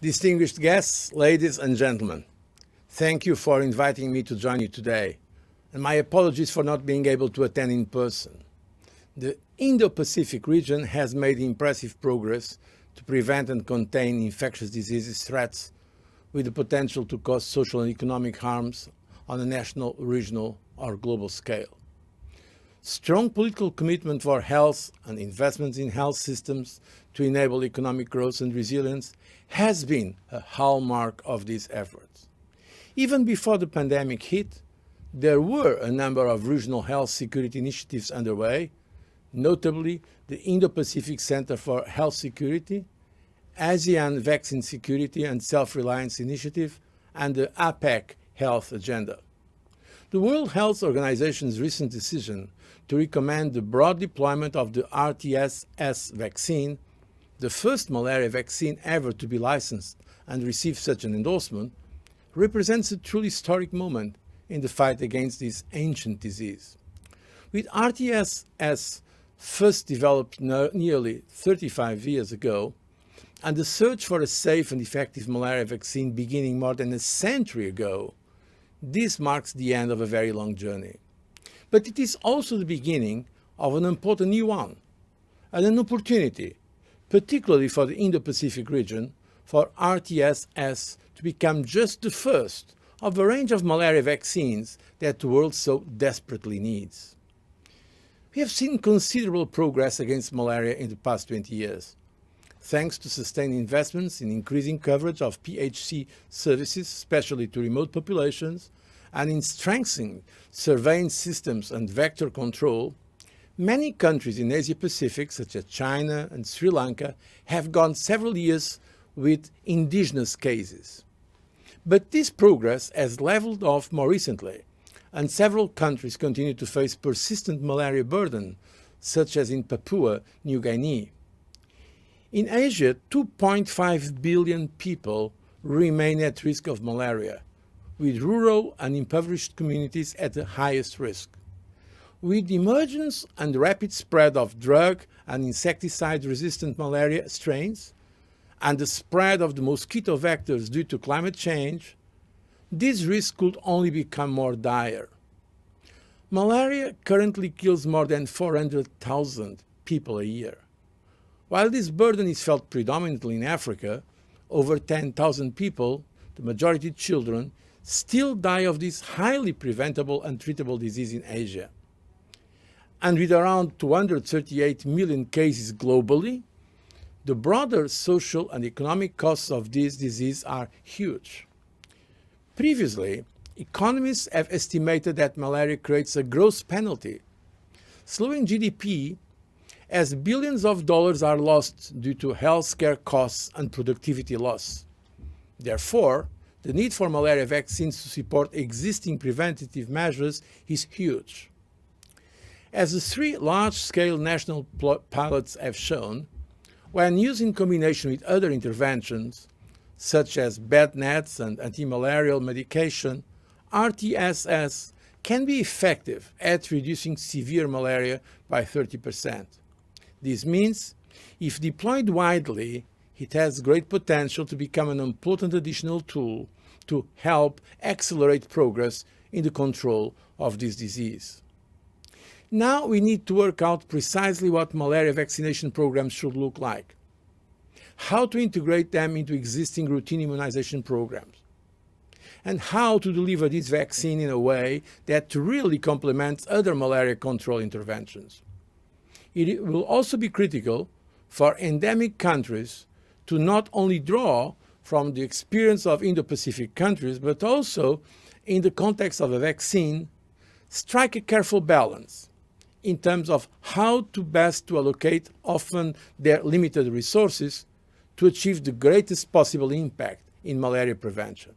Distinguished guests, ladies and gentlemen, thank you for inviting me to join you today, and my apologies for not being able to attend in person. The Indo-Pacific region has made impressive progress to prevent and contain infectious diseases threats with the potential to cause social and economic harms on a national, regional or global scale. Strong political commitment for health and investments in health systems to enable economic growth and resilience has been a hallmark of these efforts. Even before the pandemic hit, there were a number of regional health security initiatives underway, notably the Indo-Pacific Center for Health Security, ASEAN Vaccine Security and Self-Reliance Initiative, and the APEC Health Agenda. The World Health Organization's recent decision to recommend the broad deployment of the RTS-S vaccine, the first malaria vaccine ever to be licensed and receive such an endorsement, represents a truly historic moment in the fight against this ancient disease. With RTS-S first developed nearly 35 years ago, and the search for a safe and effective malaria vaccine beginning more than a century ago, this marks the end of a very long journey. But it is also the beginning of an important new one, and an opportunity, particularly for the Indo-Pacific region, for RTS-S to become just the first of a range of malaria vaccines that the world so desperately needs. We have seen considerable progress against malaria in the past 20 years, thanks to sustained investments in increasing coverage of PHC services, especially to remote populations, and in strengthening surveillance systems and vector control, many countries in Asia-Pacific, such as China and Sri Lanka, have gone several years with indigenous cases. But this progress has leveled off more recently, and several countries continue to face persistent malaria burden, such as in Papua New Guinea. In Asia, 2.5 billion people remain at risk of malaria, with rural and impoverished communities at the highest risk. With the emergence and rapid spread of drug and insecticide-resistant malaria strains, and the spread of the mosquito vectors due to climate change, this risk could only become more dire. Malaria currently kills more than 400,000 people a year. While this burden is felt predominantly in Africa, over 10,000 people, the majority children, still die of this highly preventable and treatable disease in Asia. And with around 238 million cases globally, the broader social and economic costs of this disease are huge. Previously, economists have estimated that malaria creates a gross penalty, slowing GDP as billions of dollars are lost due to healthcare costs and productivity loss. Therefore, the need for malaria vaccines to support existing preventative measures is huge. As the three large-scale national pilots have shown, when used in combination with other interventions, such as bed nets and anti-malarial medication, RTS-S can be effective at reducing severe malaria by 30%. This means, if deployed widely, it has great potential to become an important additional tool to help accelerate progress in the control of this disease. Now we need to work out precisely what malaria vaccination programs should look like, how to integrate them into existing routine immunization programs, and how to deliver this vaccine in a way that really complements other malaria control interventions. It will also be critical for endemic countries to not only draw from the experience of Indo-Pacific countries, but also in the context of a vaccine, strike a careful balance in terms of how to best to allocate often their limited resources to achieve the greatest possible impact in malaria prevention.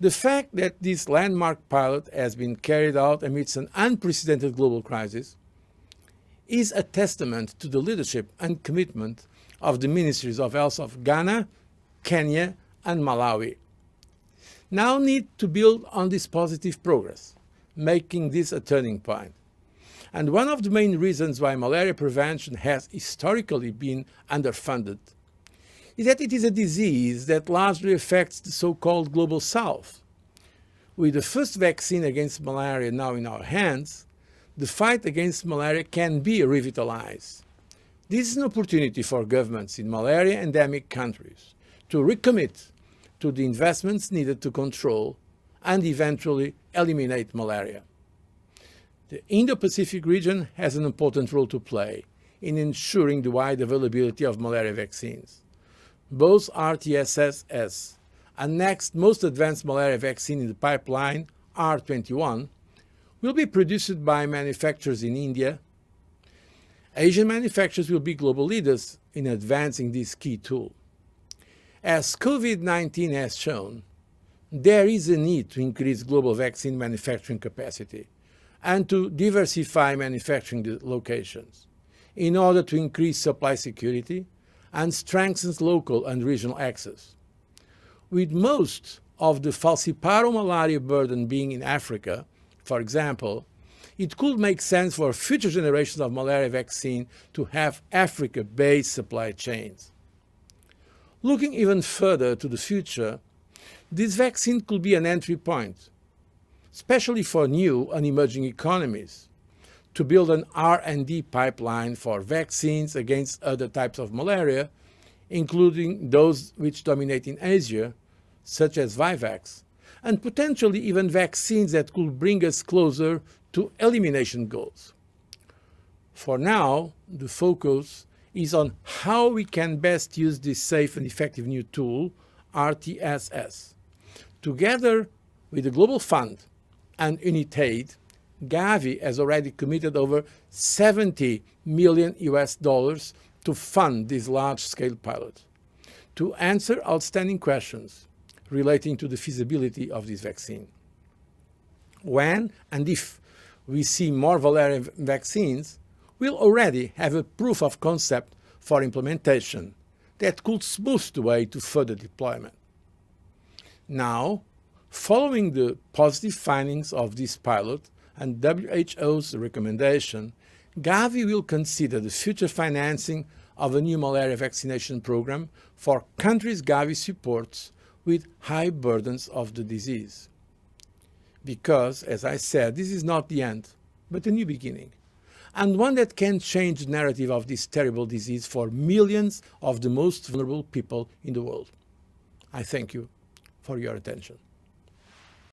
The fact that this landmark pilot has been carried out amidst an unprecedented global crisis is a testament to the leadership and commitment of the ministries of health of Ghana, Kenya, and Malawi. Now need to build on this positive progress, making this a turning point. And one of the main reasons why malaria prevention has historically been underfunded is that it is a disease that largely affects the so-called global south. With the first vaccine against malaria now in our hands, the fight against malaria can be revitalized. This is an opportunity for governments in malaria endemic countries to recommit to the investments needed to control and eventually eliminate malaria. The Indo-Pacific region has an important role to play in ensuring the wide availability of malaria vaccines. Both RTSS and next most advanced malaria vaccine in the pipeline, R21, will be produced by manufacturers in India. Asian manufacturers will be global leaders in advancing this key tool. As COVID-19 has shown, there is a need to increase global vaccine manufacturing capacity and to diversify manufacturing locations in order to increase supply security and strengthen local and regional access. With most of the falciparum malaria burden being in Africa, for example, it could make sense for future generations of malaria vaccine to have Africa-based supply chains. Looking even further to the future, this vaccine could be an entry point, especially for new and emerging economies, to build an R&D pipeline for vaccines against other types of malaria, including those which dominate in Asia, such as Vivax, and potentially even vaccines that could bring us closer to elimination goals. For now, the focus is on how we can best use this safe and effective new tool, RTSS. Together with the Global Fund and UNITAID, Gavi has already committed over 70 million US dollars to fund this large-scale pilot. To answer outstanding questions relating to the feasibility of this vaccine. When and if we see more Valerian vaccines, we'll already have a proof of concept for implementation that could smooth the way to further deployment. Now, following the positive findings of this pilot and WHO's recommendation, Gavi will consider the future financing of a new malaria vaccination program for countries Gavi supports with high burdens of the disease. Because, as I said, this is not the end, but a new beginning, and one that can change the narrative of this terrible disease for millions of the most vulnerable people in the world. I thank you for your attention.